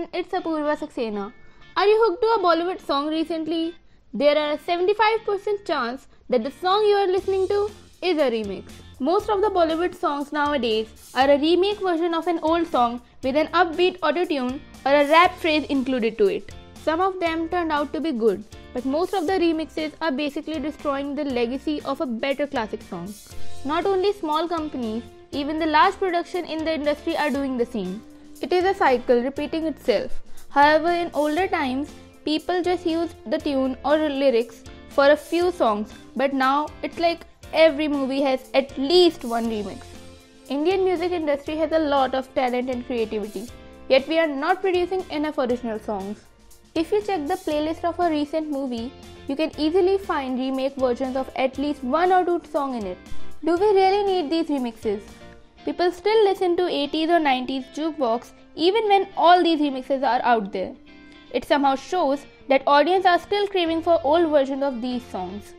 everyone, it's Apoorva Saxena. Are you hooked to a Bollywood song recently? There are a 75% chance that the song you are listening to is a remix. Most of the Bollywood songs nowadays are a remake version of an old song with an upbeat autotune or a rap phrase included to it. Some of them turned out to be good, but most of the remixes are basically destroying the legacy of a better classic song. Not only small companies, even the large production in the industry are doing the same. It is a cycle repeating itself. However, in older times, people just used the tune or lyrics for a few songs, but now it's like every movie has at least one remix. Indian music industry has a lot of talent and creativity, yet we are not producing enough original songs. If you check the playlist of a recent movie, you can easily find remake versions of at least one or two songs in it. Do we really need these remixes? People still listen to 80s or 90s jukebox even when all these remixes are out there. It somehow shows that audience are still craving for old versions of these songs.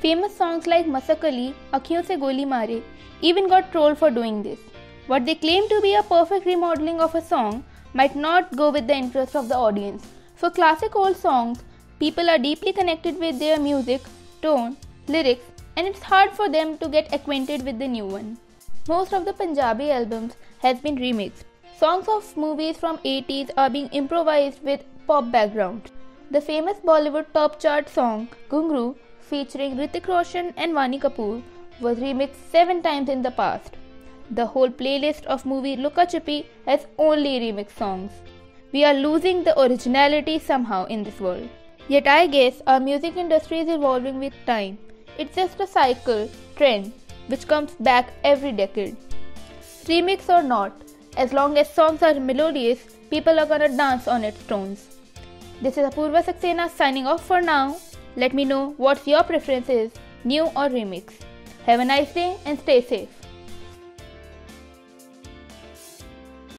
Famous songs like Masakali, Akhiyon Se Goli Mare even got trolled for doing this. What they claim to be a perfect remodeling of a song might not go with the interest of the audience. For classic old songs, people are deeply connected with their music, tone, lyrics, and it's hard for them to get acquainted with the new one. Most of the Punjabi albums has been remixed. Songs of movies from 80s are being improvised with pop background. The famous Bollywood top chart song Ghungroo featuring Hrithik Roshan and Vaani Kapoor was remixed 7 times in the past. The whole playlist of movie Luka Chuppi has only remix songs. We are losing the originality somehow in this world. Yet I guess our music industry is evolving with time. It's just a cycle, trend, which comes back every decade. Remix or not, as long as songs are melodious, people are gonna dance on its tones. This is Apoorva Saxena signing off for now. Let me know what's your preference is, new or remix. Have a nice day and stay safe.